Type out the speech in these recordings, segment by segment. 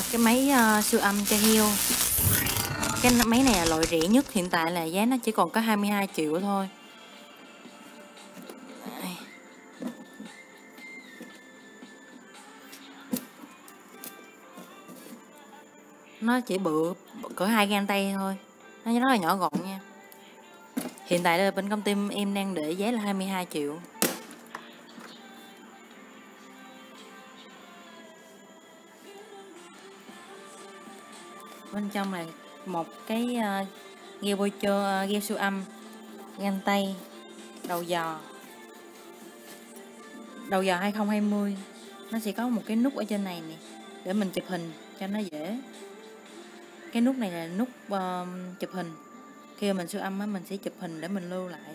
à, cái máy uh, siêu âm cho heo. Cái máy này là loại rẻ nhất hiện tại là giá nó chỉ còn có 22 triệu thôi. Nó chỉ bự cỡ hai gang tay thôi. Nó rất là nhỏ gọn nha. Hiện tại là bên công ty em đang để giá là 22 triệu. Bên trong là một cái uh, ghe bôi trơ uh, ghe siêu âm găng tay đầu dò đầu dò 2020 nó sẽ có một cái nút ở trên này nè để mình chụp hình cho nó dễ. Cái nút này là nút uh, chụp hình. Khi mà mình siêu âm á mình sẽ chụp hình để mình lưu lại.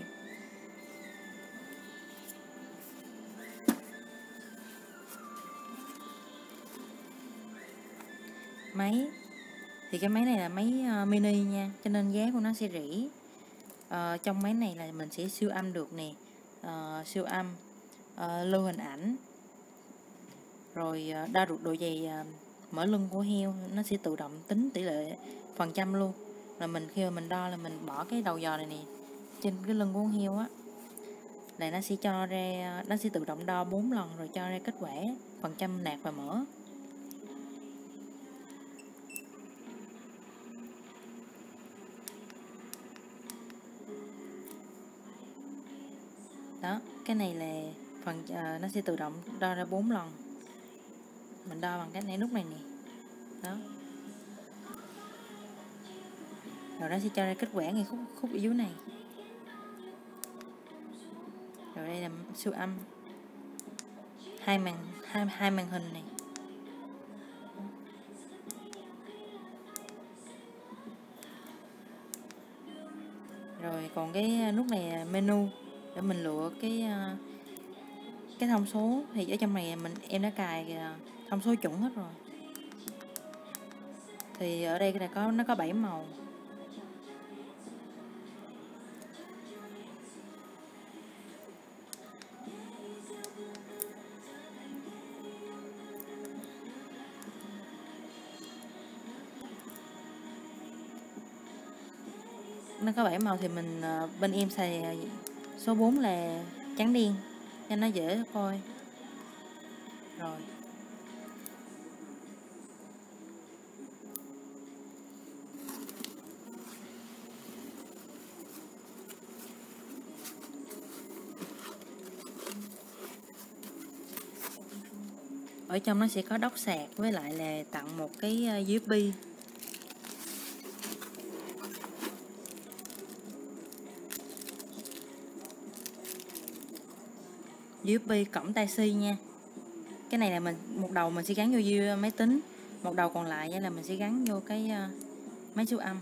Máy thì cái máy này là máy uh, mini nha cho nên giá của nó sẽ rẻ. Uh, trong máy này là mình sẽ siêu âm được nè. Uh, siêu âm uh, lưu hình ảnh. Rồi uh, đo được độ dày uh, mỡ lưng của heo nó sẽ tự động tính tỷ lệ phần trăm luôn. Là mình khi mà mình đo là mình bỏ cái đầu giò này nè trên cái lưng của con heo á là nó sẽ cho ra nó sẽ tự động đo 4 lần rồi cho ra kết quả phần trăm nạc và mỡ. Đó cái này là phần uh, nó sẽ tự động đo ra bốn lần. Mình đo bằng cái này nút này nè. Đó. Rồi nó sẽ cho ra kết quả ngay khúc khúc ở dưới này. Rồi đây là siêu âm. Hai màn hai hai màn hình này. Rồi còn cái ờ, nút này là menu để mình lựa cái ờ, cái thông số. Thì ở trong này mình, em đã cài ờ, thông số chuẩn hết rồi. Thì ở đây là có, nó có 7 màu. Nó có 7 màu thì mình ờ, bên em xài số 4 là trắng đen cho nó dễ coi. Rồi. Ở trong nó sẽ có đốc sạc với lại là tặng một cái ờ, USB USB cổng tai si nha. Cái này là mình một đầu mình sẽ gắn vô máy tính một đầu còn lại là mình sẽ gắn vô cái uh, máy siêu âm.